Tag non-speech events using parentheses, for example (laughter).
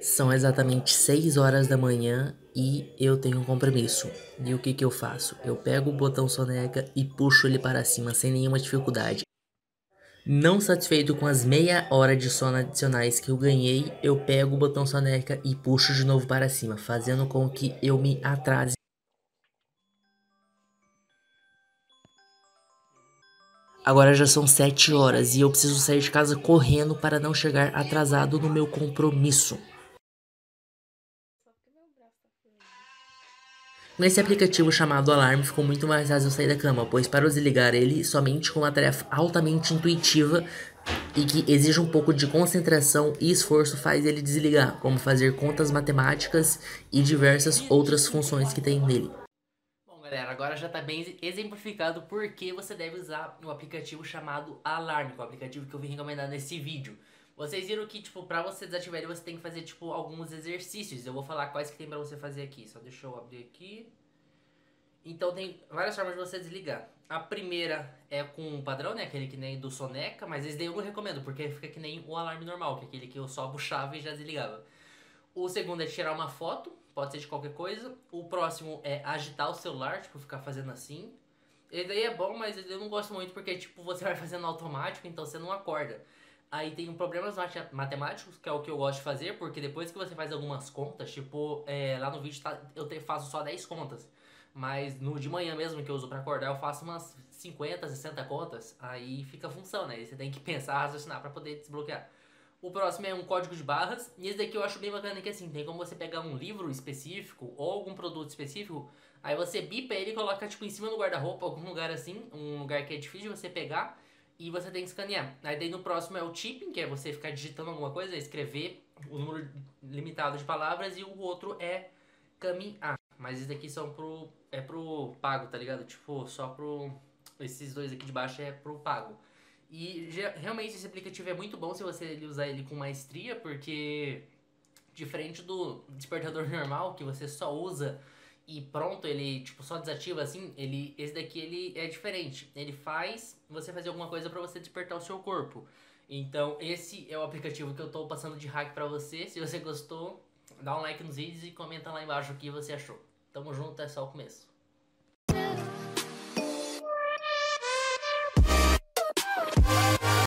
São exatamente 6 horas da manhã e eu tenho um compromisso. E o que que eu faço? Eu pego o botão soneca e puxo ele para cima sem nenhuma dificuldade. Não satisfeito com as meia hora de sono adicionais que eu ganhei, eu pego o botão soneca e puxo de novo para cima, fazendo com que eu me atrase. Agora já são 7 horas e eu preciso sair de casa correndo para não chegar atrasado no meu compromisso. Nesse aplicativo chamado Alarme ficou muito mais fácil sair da cama, pois para desligar ele somente com uma tarefa altamente intuitiva e que exige um pouco de concentração e esforço faz ele desligar, como fazer contas matemáticas e diversas outras funções que tem nele. Bom, galera, agora já está bem exemplificado por que você deve usar o um aplicativo chamado Alarme, o aplicativo que eu vim recomendar nesse vídeo. Vocês viram que, tipo, pra você desativar ele, você tem que fazer, tipo, alguns exercícios. Eu vou falar quais que tem pra você fazer aqui. Só deixa eu abrir aqui. Então tem várias formas de você desligar. A primeira é com o padrão, né? Aquele que nem do Soneca, mas esse daí eu não recomendo, porque fica que nem o alarme normal, que é aquele que eu só puxava e já desligava. O segundo é tirar uma foto, pode ser de qualquer coisa. O próximo é agitar o celular, tipo, ficar fazendo assim. Ele daí é bom, mas eu não gosto muito porque, tipo, você (laughs) vai fazendo automático, então você não acorda. Aí tem problemas matemáticos, que é o que eu gosto de fazer, porque depois que você faz algumas contas, tipo, é, lá no vídeo tá, eu te, faço só 10 contas. Mas no de manhã mesmo que eu uso para acordar, eu faço umas 50, 60 contas. Aí fica a função, né? Aí você tem que (laughs) pensar, raciocinar para poder desbloquear. O próximo é um código de barras. E esse daqui eu acho bem bacana que assim, tem como você pegar um livro específico ou algum produto específico, aí você bipa ele e coloca tipo em cima do guarda-roupa, algum lugar assim, um lugar que é difícil de você pegar e você tem que escanear. Aí daí no próximo é o tipping, que é você ficar digitando alguma coisa, escrever o número limitado de palavras, e o outro é caminhar. Mas esses daqui são pro. é pro pago, tá ligado? Tipo, só pro. Esses dois aqui de baixo é pro pago. E realmente esse aplicativo é muito bom se você usar ele com maestria, porque diferente do despertador (laughs) normal, que você só usa e pronto, ele tipo só desativa assim, ele esse daqui ele é diferente. Ele faz você fazer alguma coisa para você despertar o seu corpo. Então, esse é o aplicativo que eu tô passando de hack para você. Se você gostou, dá um like nos vídeos e comenta lá embaixo o que você achou. Tamo junto, é só o começo.